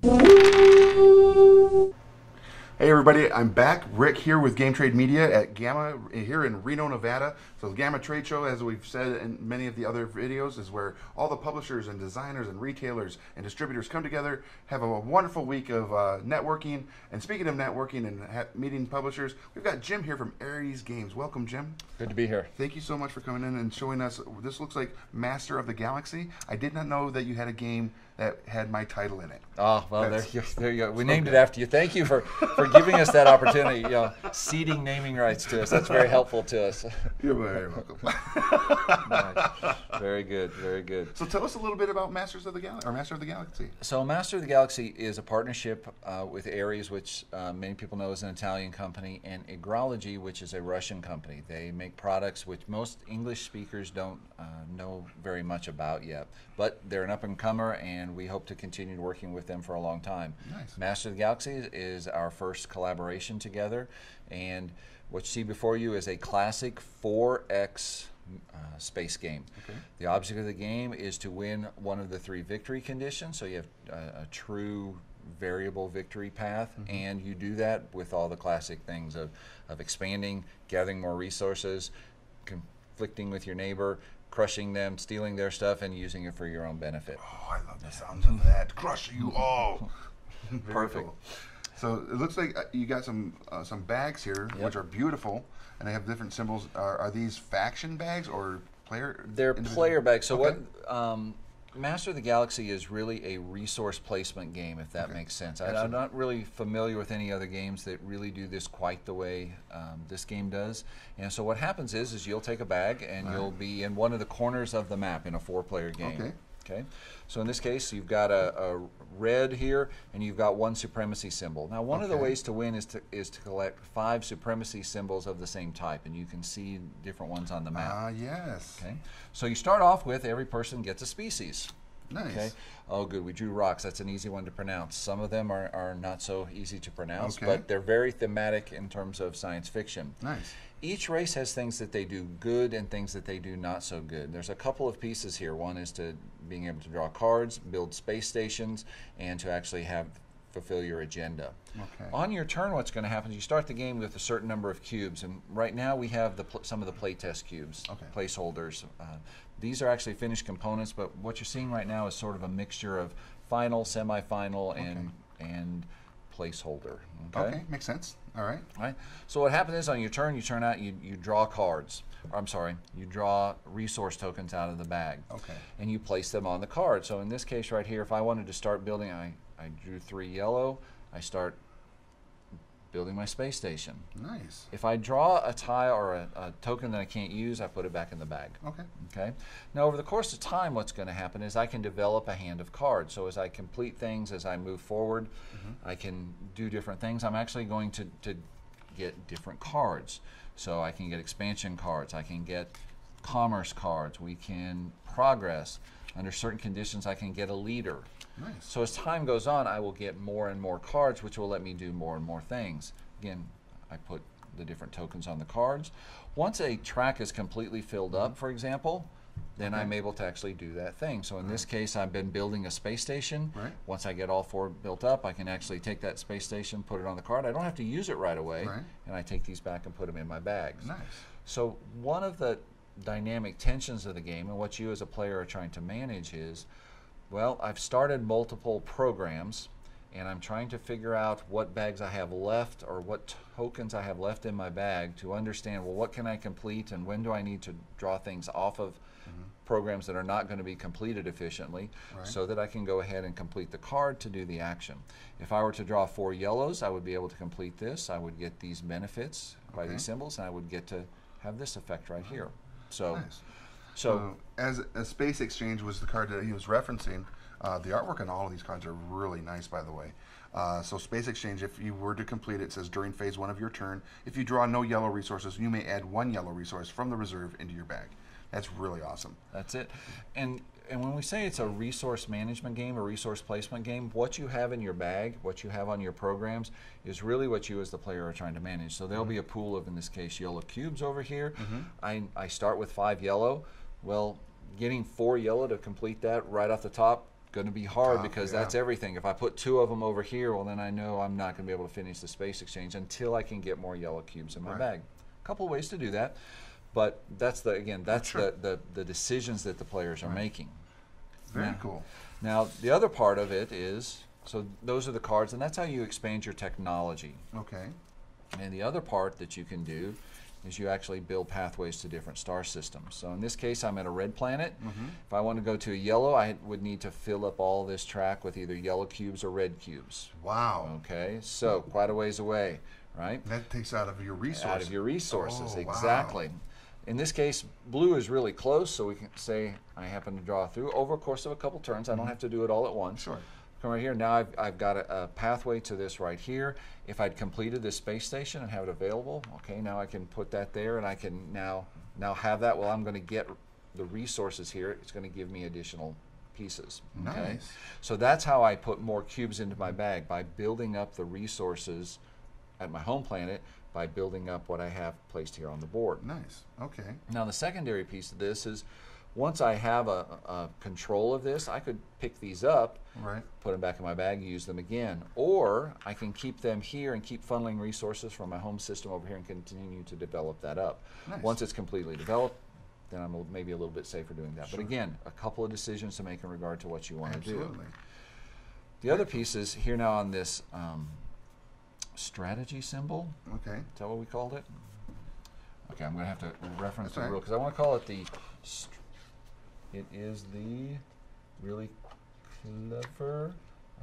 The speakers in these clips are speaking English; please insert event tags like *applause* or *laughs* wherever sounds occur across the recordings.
Hey everybody, I'm back. Rick here with Game Trade Media at GAMA here in Reno, Nevada. So the GAMA Trade Show, as we've said in many of the other videos, is where all the publishers and designers and retailers and distributors come together, have a wonderful week of uh, networking. And speaking of networking and ha- meeting publishers, we've got Jim here from Ares Games. Welcome, Jim. Good to be here. Thank you so much for coming in and showing us. This looks like Master of the Galaxy. I did not know that you had a game that had my title in it. Oh well, there you, there you go. We named it after you. Thank you for, for giving us that opportunity. You know, ceding naming rights to us. That's very helpful to us. You're very welcome. Nice. Very good. Very good. so tell us a little bit about Masters of the Galaxy or Master of the Galaxy. So, Master of the Galaxy is a partnership uh, with Ares, which uh, many people know is an Italian company, and Agrology, which is a Russian company. They make products which most English speakers don't uh, know very much about yet, but they're an up and comer, and we hope to continue working with them for a long time. Nice. Master of the Galaxy is, our first collaboration together, and what you see before you is a classic 4X uh, space game. Okay. The object of the game is to win one of the three victory conditions. So you have a, a true variable victory path, Mm-hmm. and you do that with all the classic things of, of expanding, gathering more resources, conflicting with your neighbor, crushing them, stealing their stuff, and using it for your own benefit. Oh, I love the sounds of that. Crush you all. *laughs* Perfect. cool. So it looks like uh, you got some uh, some bags here, Yep. which are beautiful, and they have different symbols. Are, are these faction bags or player? They're individual- player bags. So Okay. what? Um, Master of the Galaxy is really a resource placement game, if that Okay. makes sense. I, I'm not really familiar with any other games that really do this quite the way um, this game does. And so what happens is, is you'll take a bag and Right. you'll be in one of the corners of the map in a four-player game. Okay. Okay. So in this case, you've got a, a red here, and you've got one supremacy symbol. Now, one of the ways to win is to is to collect five supremacy symbols of the same type, and you can see different ones on the map. Ah, yes. Okay. So you start off with every person gets a species. Nice. Okay. Oh, good. We drew rocks. That's an easy one to pronounce. Some of them are, are not so easy to pronounce, Okay. but they're very thematic in terms of science fiction. Nice. Each race has things that they do good and things that they do not so good. There's a couple of pieces here. One is to being able to draw cards, build space stations, and to actually have fulfill your agenda. Okay. On your turn, what's going to happen is you start the game with a certain number of cubes, and right now we have the pl- some of the playtest cubes, Okay. placeholders. Uh, these are actually finished components, but what you're seeing right now is sort of a mixture of final, semifinal, and and placeholder. Okay. Makes sense. All right. Right. So what happens is on your turn, you turn out, you, you draw cards. Or, I'm sorry, you draw resource tokens out of the bag. Okay. And you place them on the card. So in this case right here, if I wanted to start building, I, I drew three yellow. I start building my space station. Nice. If I draw a tile or a, a token that I can't use, I put it back in the bag. Okay. Okay. Now, over the course of time, what's going to happen is I can develop a hand of cards. So as I complete things, as I move forward, mm-hmm. I can do different things. I'm actually going to, to get different cards. So I can get expansion cards. I can get commerce cards. We can progress. Under certain conditions, I can get a leader. Nice. So as time goes on, I will get more and more cards, which will let me do more and more things. Again, I put the different tokens on the cards. Once a track is completely filled up, for example, then I'm able to actually do that thing. So in this case, I've been building a space station. Right. Once I get all four built up, I can actually take that space station, put it on the card. I don't have to use it right away, Right. and I take these back and put them in my bags. Nice. So one of the dynamic tensions of the game and what you as a player are trying to manage is, well, I've started multiple programs and I'm trying to figure out what bags I have left or what tokens I have left in my bag to understand, well, what can I complete and when do I need to draw things off of mm-hmm. programs that are not going to be completed efficiently Right. so that I can go ahead and complete the card to do the action. If I were to draw four yellows, I would be able to complete this. I would get these benefits by Okay. these symbols and I would get to have this effect right here. So, Nice. so Uh, as a Space Exchange was the card that he was referencing, uh, the artwork on all of these cards are really nice, by the way. Uh, so Space Exchange, if you were to complete it, it says during phase one of your turn, if you draw no yellow resources, you may add one yellow resource from the reserve into your bag. That's really awesome. That's it. And and when we say it's a resource management game, a resource placement game, what you have in your bag, what you have on your programs, is really what you as the player are trying to manage. So there'll be a pool of, in this case, yellow cubes over here. Mm-hmm. I, I start with five yellow. Well, getting four yellow to complete that right off the top going to be hard because yeah. that's everything. If I put two of them over here, well, then I know I'm not going to be able to finish the space exchange until I can get more yellow cubes in my Right. bag. A couple of ways to do that, but that's the again that's Sure. the, the the decisions that the players are Right. making. Very Yeah. cool. Now the other part of it is so those are the cards, and that's how you expand your technology. Okay. And the other part that you can do is you actually build pathways to different star systems. So in this case, I'm at a red planet. Mhm. If I want to go to a yellow, I would need to fill up all this track with either yellow cubes or red cubes. Wow. Okay, so quite a ways away, right? That takes out of your resources. Out of your resources, Oh, wow. In this case, blue is really close, so we can say I happen to draw through over a course of a couple turns. I don't have to do it all at once. Mm-hmm. Sure. Come right here. Now I've, I've got a, a pathway to this right here. If I'd completed this space station and have it available, okay, now I can put that there and I can now now have that. Well, I'm going to get the resources here. It's going to give me additional pieces. Okay? Nice. So that's how I put more cubes into my bag by building up the resources at my home planet by building up what I have placed here on the board. Nice. Okay. Now the secondary piece of this is once I have a, a control of this, I could pick these up, Right. put them back in my bag, use them again, or I can keep them here and keep funneling resources from my home system over here and continue to develop that up. Nice. Once it's completely developed, then I'm maybe a little bit safer doing that. Sure. But again, a couple of decisions to make in regard to what you want to do. Absolutely. The other piece is here now on this um, strategy symbol. Okay. Is that what we called it? Okay, I'm going to have to reference That's the right. rule because I want to call it the. It is the really clever.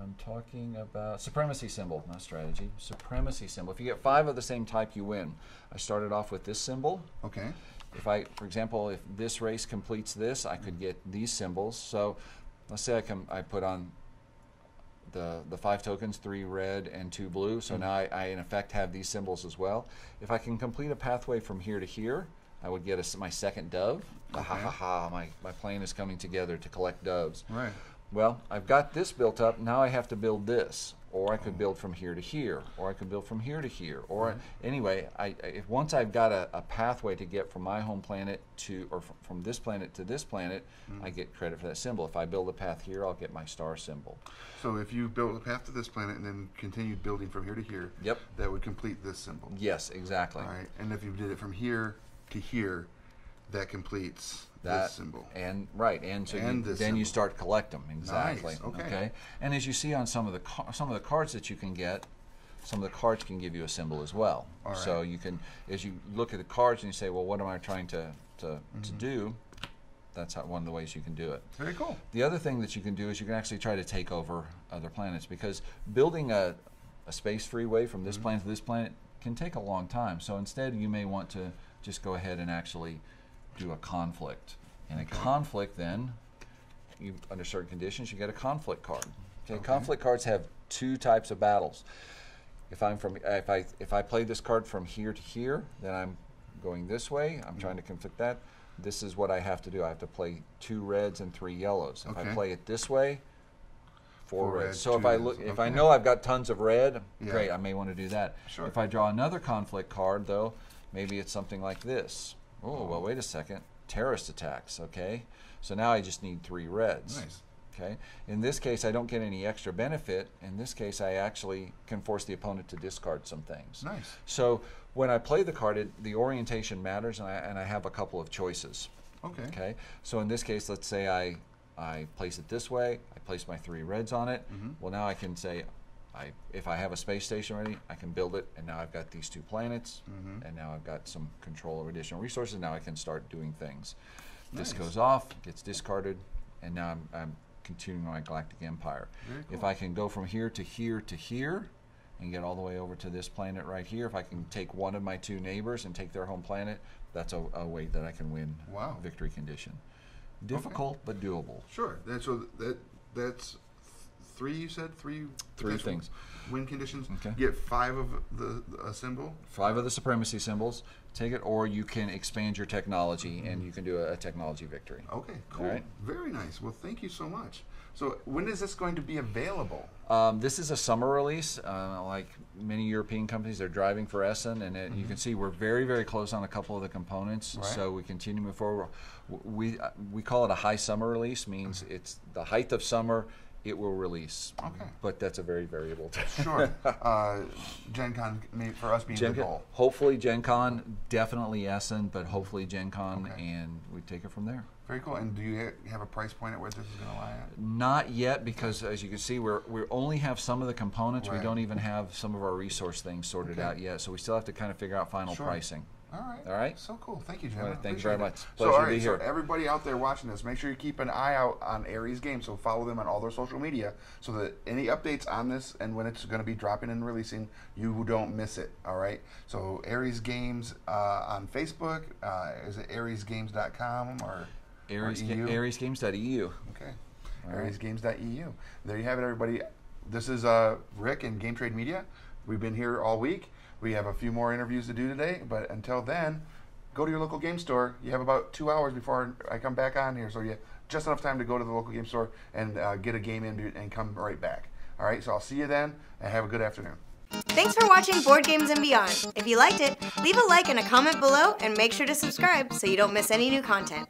I'm talking about supremacy symbol, not strategy. Supremacy symbol. If you get five of the same type, you win. I started off with this symbol. Okay. If I, for example, if this race completes this, I could get these symbols. So let's say I can I put on the the five tokens, three red and two blue. So mm-hmm. now I, I in effect have these symbols as well. If I can complete a pathway from here to here, I would get a my second dove. Ha ha ha ha! My my plane is coming together to collect doves. Right. Well, I've got this built up. Now I have to build this, or I could build from here to here, or I could build from here to here, or mm-hmm. anyway, I, I if once I've got a, a pathway to get from my home planet to, or f- from this planet to this planet, mm-hmm. I get credit for that symbol. If I build a path here, I'll get my star symbol. So if you built a path to this planet and then continued building from here to here, Yep. that would complete this symbol. Yes, exactly. All right. And if you did it from here to here, that completes That this symbol. and right, and so And you, then you start collect them exactly. Nice, okay. and as you see on some of the some of the cards that you can get, some of the cards can give you a symbol as well. All So you can, as you look at the cards and you say, well, what am I trying to to, to Mm-hmm. do? That's how, one of the ways you can do it. Very cool. The other thing that you can do is you can actually try to take over other planets because building a, a space freeway from this planet to this planet can take a long time. So instead, you may want to just go ahead and actually do a conflict. And a conflict, then, you under certain conditions, you get a conflict card. Okay, Okay. conflict cards have two types of battles. If I'm from, if I if I play this card from here to here, then I'm going this way. I'm mm-hmm. trying to conflict that. This is what I have to do. I have to play two reds and three yellows. If I play it this way, four, Four reds. reds, So if I reds. look, if I know I've got tons of red, Yeah. great. I may want to do that. Sure. If I draw another conflict card, though, maybe it's something like this. Oh, well, wait a second. Terrorist attacks. Okay, so now I just need three reds. Nice. Okay. In this case, I don't get any extra benefit. In this case, I actually can force the opponent to discard some things. Nice. So when I play the card, it, the orientation matters, and I, and I have a couple of choices. Okay. Okay. So in this case, let's say I I place it this way. I place my three reds on it. Mhm. Well, now I can say, I if I have a space station ready, I can build it, and now I've got these two planets, Mhm. and now I've got some control of additional resources. Now I can start doing things. This goes off, gets discarded, and now I'm, I'm continuing my galactic empire. Very If. I can go from here to here to here, and get all the way over to this planet right here, if I can take one of my two neighbors and take their home planet, that's a, a way that I can win Wow. victory condition. Difficult but doable. Sure. That, so that that's three. You said three. Three things. Win conditions. Okay. Get five of the a symbol. Five of the supremacy symbols. Take it, or you can expand your technology and you can do a, a technology victory. Okay. Cool. right. Very nice. Well, thank you so much. So when is this going to be available? Um, this is a summer release. Uh, like many European companies, they're driving for Essen, and it, you can see we're very, very close on a couple of the components. Mm-hmm. Right. So we continue to move forward. We uh, we call it a high summer release. Means it's the height of summer. It will release. Okay. But that's a very variable. Sure. *laughs* uh, Gen Con may- for us being Gen the Con, goal. hopefully Gen Con, definitely Essen, but hopefully Gen Con, Okay. and we take it from there. Very cool. And do you have a price point at where this is going to lie at? Not yet, because as you can see, we're we only have some of the components. We don't even have some of our resource things sorted Okay. out yet. So we still have to kind of figure out final Sure. pricing. All right. All right. So cool. Thank you, Jim. All right, thank you very it. much. So, Pleasure all to right, be so everybody out there watching this, make sure you keep an eye out on Ares Games. So follow them on all their social media so that any updates on this and when it's going to be dropping and releasing, you don't miss it. All right. So Ares Games uh, on Facebook. Uh, is it AresGames.com or Ares, or EU? AresGames.eu. Okay. All. AresGames.eu. There you have it, everybody. This is uh, Rick and Game Trade Media. We've been here all week. We have a few more interviews to do today, but until then, go to your local game store. You have about two hours before I come back on here, so you have just enough time to go to the local game store and uh, get a game in and come right back. All right, so I'll see you then, and have a good afternoon. Thanks for watching Board Games and Beyond. If you liked it, leave a like and a comment below and make sure to subscribe so you don't miss any new content.